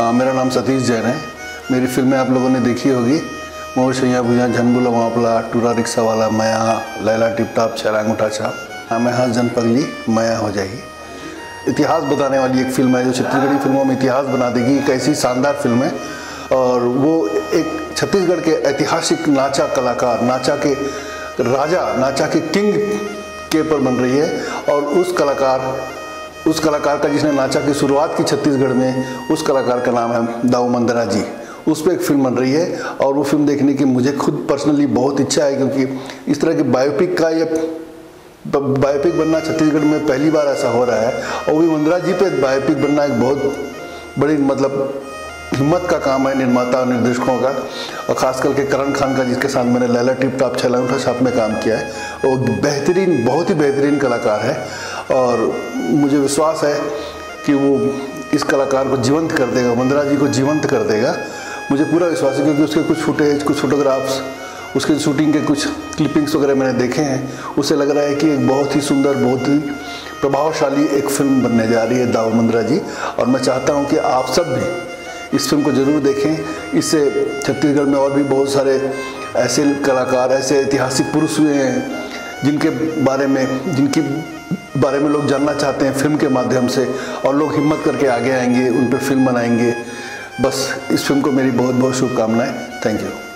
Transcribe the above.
आ, मेरा नाम सतीश जैन है। मेरी फ़िल्में आप लोगों ने देखी होगी। मोर सैया भुजा झनबुला मापला टूरा रिक्शा वाला मया लैला टिप टाप छलांग उठा छाप हाँ मैं हंस जन पगली मया हो जाएगी। इतिहास बताने वाली एक फ़िल्म है जो छत्तीसगढ़ी फ़िल्मों में इतिहास बना देगी। एक ऐसी शानदार फ़िल्म है और वो एक छत्तीसगढ़ के ऐतिहासिक नाचा कलाकार नाचा के राजा नाचा के किंग के पर बन रही है और उस कलाकार उस कलाकार का जिसने नाचा की शुरुआत की छत्तीसगढ़ में, उस कलाकार का नाम है दाऊ मंदरा जी। उस पर एक फ़िल्म बन रही है और वो फ़िल्म देखने की मुझे खुद पर्सनली बहुत इच्छा है क्योंकि इस तरह की बायोपिक का या बायोपिक बनना छत्तीसगढ़ में पहली बार ऐसा हो रहा है और वो मंदरा जी पे बायोपिक बनना एक बहुत बड़ी मतलब हिम्मत का काम है निर्माता और निर्देशकों का, और ख़ास करके करण खान का, जिसके साथ मैंने लैला टिप टॉप छला उठा छाप में काम किया है। वो बेहतरीन, बहुत ही बेहतरीन कलाकार है, और मुझे विश्वास है कि वो इस कलाकार को जीवंत कर देगा मंदरा जी को जीवंत कर देगा। मुझे पूरा विश्वास है, क्योंकि उसके कुछ फुटेज कुछ फोटोग्राफ्स उसके शूटिंग के कुछ क्लिपिंग्स वगैरह मैंने देखे हैं। उससे लग रहा है कि एक बहुत ही सुंदर, बहुत ही प्रभावशाली एक फ़िल्म बनने जा रही है दाऊ मंदरा जी। और मैं चाहता हूँ कि आप सब भी इस फ़िल्म को ज़रूर देखें। इससे छत्तीसगढ़ में और भी बहुत सारे ऐसे कलाकार, ऐसे ऐतिहासिक पुरुष हुए हैं, जिनके बारे में, जिनकी बारे में लोग जानना चाहते हैं फ़िल्म के माध्यम से, और लोग हिम्मत करके आगे आएँगे, उन पर फ़िल्म बनाएँगे। बस इस फ़िल्म को मेरी बहुत बहुत शुभकामनाएँ। Thank you.